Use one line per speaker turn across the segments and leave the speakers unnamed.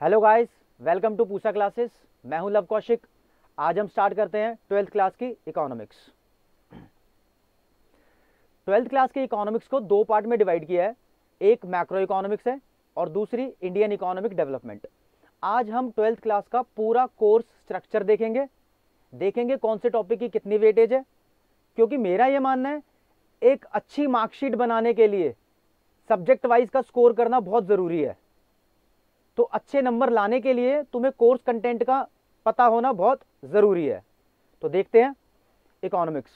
Hello guys welcome to Pusa classes मैं हूँ लव कौशिक। आज हम स्टार्ट करते हैं ट्वेल्थ क्लास की इकोनॉमिक्स ट्वेल्थ क्लास की इकोनॉमिक्स को दो पार्ट में डिवाइड किया है। एक मैक्रो इकोनॉमिक्स है और दूसरी इंडियन इकोनॉमिक डेवलपमेंट आज हम ट्वेल्थ क्लास का पूरा कोर्स स्ट्रक्चर देखेंगे। देखेंगे कौन से टॉपिक की कितनी वेटेज है। क्योंकि मेरा यह मानना है, एक अच्छी मार्कशीट बनाने के लिए सब्जेक्ट वाइज का स्कोर करना बहुत ज़रूरी है। तो अच्छे नंबर लाने के लिए तुम्हें कोर्स कंटेंट का पता होना बहुत ज़रूरी है। तो देखते हैं इकोनॉमिक्स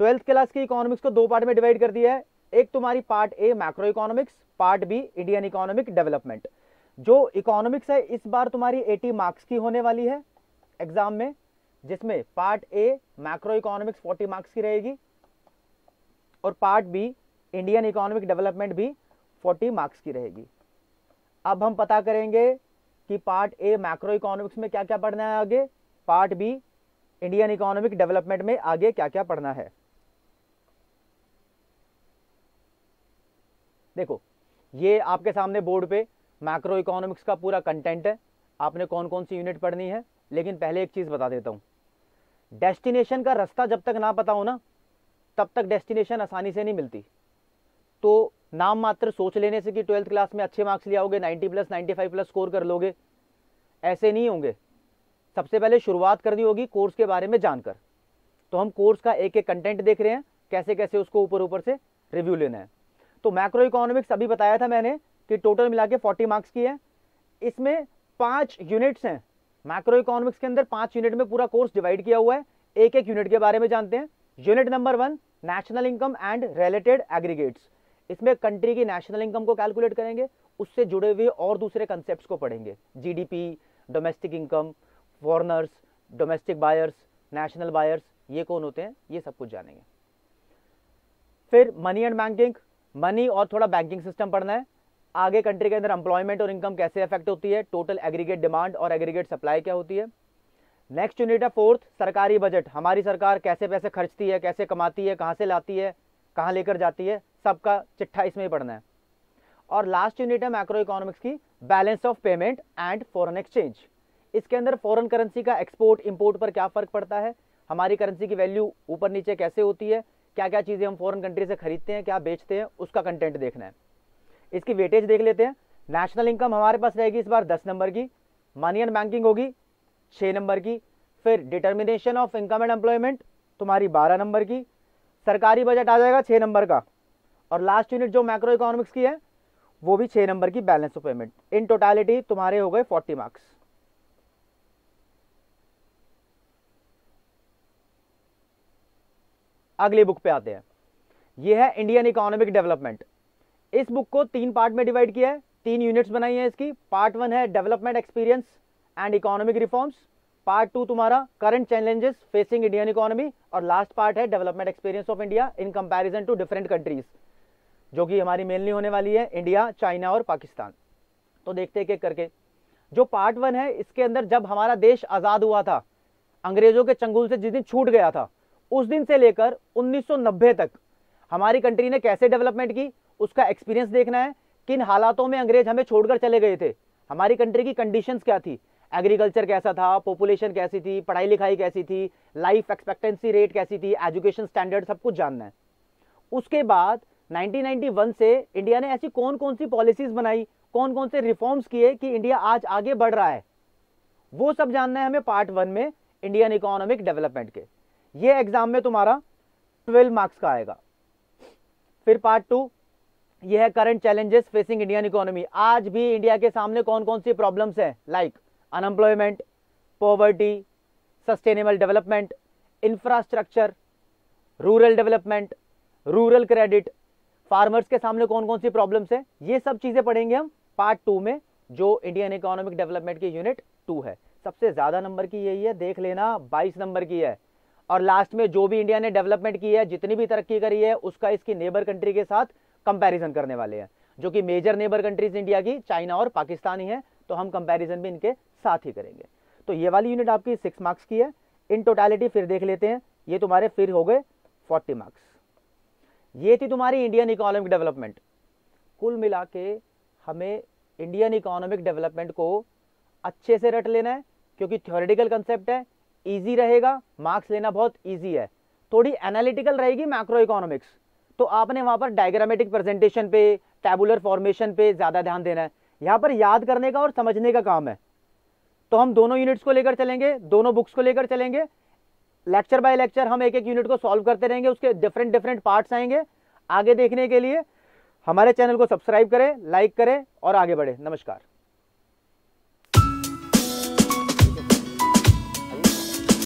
ट्वेल्थ क्लास की इकोनॉमिक्स को दो पार्ट में डिवाइड कर दिया है। एक तुम्हारी part A macroeconomics part B Indian economic development जो इकोनॉमिक्स है, इस बार तुम्हारी 80 मार्क्स की होने वाली है एग्ज़ाम में, जिसमें part A macro economics 40 marks की रहेगी और part B Indian economic development भी 40 मार्क्स की रहेगी। अब हम पता करेंगे कि पार्ट ए मैक्रो इकोनॉमिक्स में क्या क्या पढ़ना है आगे। Part B Indian economic development में आगे क्या क्या पढ़ना है। देखो, ये आपके सामने बोर्ड पे मैक्रो इकोनॉमिक्स का पूरा कंटेंट है। आपने कौन कौन सी यूनिट पढ़नी है? लेकिन पहले एक चीज़ बता देता हूँ। डेस्टिनेशन का रास्ता जब तक ना पता हो ना, तब तक डेस्टिनेशन आसानी से नहीं मिलती। तो नाम मात्र सोच लेने से कि ट्वेल्थ क्लास में अच्छे मार्क्स ले आओगे 90 प्लस 95 प्लस स्कोर कर लोगे, ऐसे नहीं होंगे। सबसे पहले शुरुआत करनी होगी कोर्स के बारे में जानकर। तो हम कोर्स का एक एक कंटेंट देख रहे हैं कैसे कैसे उसको ऊपर ऊपर से रिव्यू लेना है। तो मैक्रो इकोनॉमिक्स अभी बताया था मैंने कि टोटल मिला के फोर्टी मार्क्स की है। इसमें पाँच यूनिट्स हैं। मैक्रो इकोनॉमिक्स के अंदर पाँच यूनिट में पूरा कोर्स डिवाइड किया हुआ है। एक एक यूनिट के बारे में जानते हैं। Unit number one national income and related aggregates इसमें कंट्री की नेशनल इनकम को कैलकुलेट करेंगे, उससे जुड़े हुए और दूसरे कंसेप्ट को पढ़ेंगे। GDP domestic income foreigners domestic buyers national buyers ये कौन होते हैं? ये सब कुछ जानेंगे। फिर मनी एंड बैंकिंग मनी और थोड़ा बैंकिंग सिस्टम पढ़ना है। आगे कंट्री के अंदर एम्प्लॉयमेंट और इनकम कैसे अफेक्ट होती है? टोटल एग्रीगेट डिमांड और एग्रीगेट सप्लाई क्या होती है? नेक्स्ट यूनिट है फोर्थ सरकारी बजट हमारी सरकार कैसे पैसे खर्चती है, कैसे कमाती है, कहाँ से लाती है? कहाँ लेकर जाती है, सबका चिट्ठा इसमें ही पढ़ना है। और लास्ट यूनिट है मैक्रो इकोनॉमिक्स की balance of payment and foreign exchange इसके अंदर फॉरेन करेंसी का एक्सपोर्ट इंपोर्ट पर क्या फ़र्क पड़ता है? हमारी करेंसी की वैल्यू ऊपर नीचे कैसे होती है? क्या क्या चीज़ें हम फॉरेन कंट्री से खरीदते हैं, क्या बेचते हैं, उसका कंटेंट देखना है। इसकी वेटेज देख लेते हैं। नेशनल इनकम हमारे पास रहेगी इस बार दस नंबर की मनी एंड बैंकिंग होगी छः नंबर की, फिर determination of income and employment तुम्हारी बारह नंबर की सरकारी बजट आ जाएगा छः नंबर का। और लास्ट यूनिट जो मैक्रो इकोनॉमिक्स की है, वो भी छह नंबर की balance of payment in totality तुम्हारे हो गए फोर्टी मार्क्स अगली बुक पे आते हैं। ये है इंडियन इकोनॉमिक डेवलपमेंट इस बुक को तीन पार्ट में डिवाइड किया है, तीन यूनिट्स बनाई है इसकी। पार्ट वन है development experience and economic reforms part two तुम्हारा current challenges facing Indian economy और लास्ट पार्ट है development experience of India in comparison to different countries जो कि हमारी मेनली होने वाली है इंडिया चाइना और पाकिस्तान तो देखते एक एक करके। जो पार्ट वन है, इसके अंदर जब हमारा देश आज़ाद हुआ था, अंग्रेज़ों के चंगुल से जिस दिन छूट गया था, उस दिन से लेकर 1990 तक हमारी कंट्री ने कैसे डेवलपमेंट की, उसका एक्सपीरियंस देखना है, किन हालातों में अंग्रेज़ हमें छोड़कर चले गए थे, हमारी कंट्री की कंडीशंस क्या थी एग्रीकल्चर कैसा था पॉपुलेशन कैसी थी पढ़ाई लिखाई कैसी थी लाइफ एक्सपेक्टेंसी रेट कैसी थी एजुकेशन स्टैंडर्ड सब कुछ जानना है। उसके बाद 1991 से इंडिया ने ऐसी कौन कौन सी पॉलिसीज़ बनाई कौन कौन से रिफॉर्म्स किए कि इंडिया आज आगे बढ़ रहा है? वो सब जानना है हमें पार्ट वन में इंडियन इकोनॉमिक डेवलपमेंट के। ये एग्ज़ाम में तुम्हारा 12 मार्क्स का आएगा। फिर पार्ट टू ये है current challenges facing Indian economy आज भी इंडिया के सामने कौन कौन सी प्रॉब्लम्स है? Like unemployment poverty sustainable development infrastructure rural development rural credit farmers के सामने कौन कौन सी प्रॉब्लम्स हैं? ये सब चीज़ें पढ़ेंगे हम पार्ट टू में, जो इंडियन इकोनॉमिक डेवलपमेंट की यूनिट टू है। सबसे ज़्यादा नंबर की यही है, देख लेना 22 नंबर की है। और लास्ट में जो भी इंडिया ने डेवलपमेंट की है, जितनी भी तरक्की करी है, उसका इसकी नेबर कंट्री के साथ कंपैरिजन करने वाले हैं, जो कि मेजर नेबर कंट्रीज़ इंडिया की चाइना और पाकिस्तान ही है। तो हम कंपैरिजन भी इनके साथ ही करेंगे। तो ये वाली यूनिट आपकी सिक्स मार्क्स की है। इन टोटालिटी फिर देख लेते हैं। ये तुम्हारे फिर हो गए फोर्टी मार्क्स ये थी तुम्हारी इंडियन इकोनॉमिक डेवलपमेंट कुल मिला के हमें इंडियन इकोनॉमिक डेवलपमेंट को अच्छे से रट लेना है, क्योंकि थ्योरेटिकल कंसेप्ट है ईजी रहेगा मार्क्स लेना बहुत ईजी है। थोड़ी एनालिटिकल रहेगी मैक्रो इकोनॉमिक्स तो आपने वहाँ पर डायग्रामेटिक प्रेजेंटेशन पे टैबुलर फॉर्मेशन पे ज़्यादा ध्यान देना है। यहाँ पर याद करने का और समझने का काम है। तो हम दोनों यूनिट्स को लेकर चलेंगे, दोनों बुक्स को लेकर चलेंगे। लेक्चर बाय लेक्चर हम एक एक यूनिट को सॉल्व करते रहेंगे, उसके डिफरेंट डिफरेंट पार्ट्स आएँगे। आगे देखने के लिए हमारे चैनल को सब्सक्राइब करें लाइक करें और आगे बढ़े। नमस्कार।